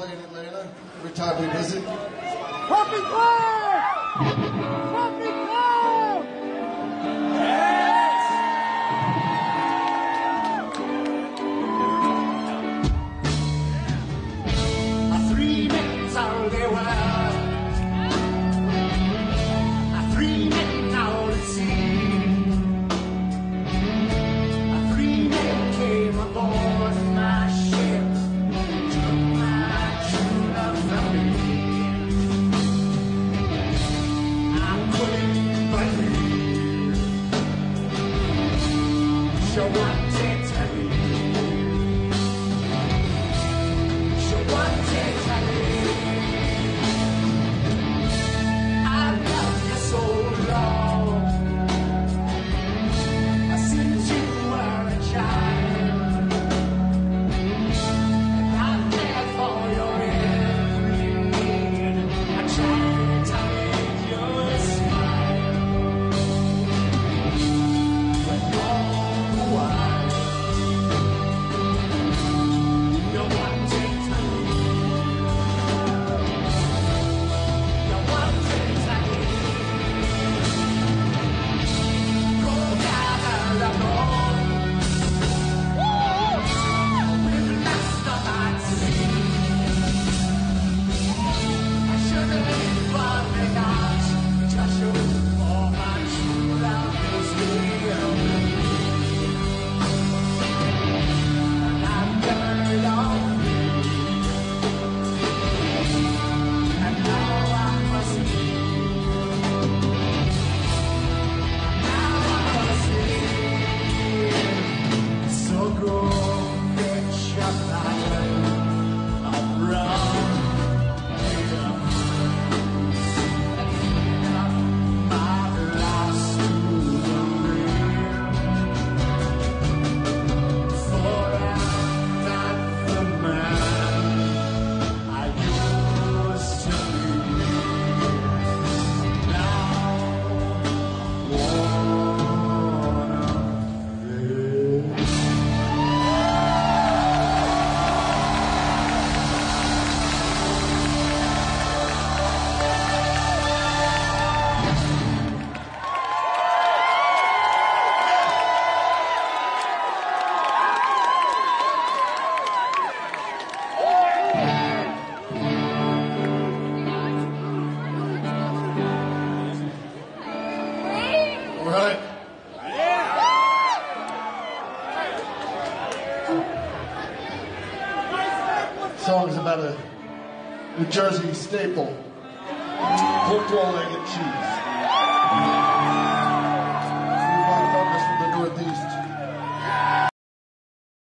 play in Atlanta every time we visit. Happy flag! Right? Song's about a New Jersey staple, pork roll egg and cheese.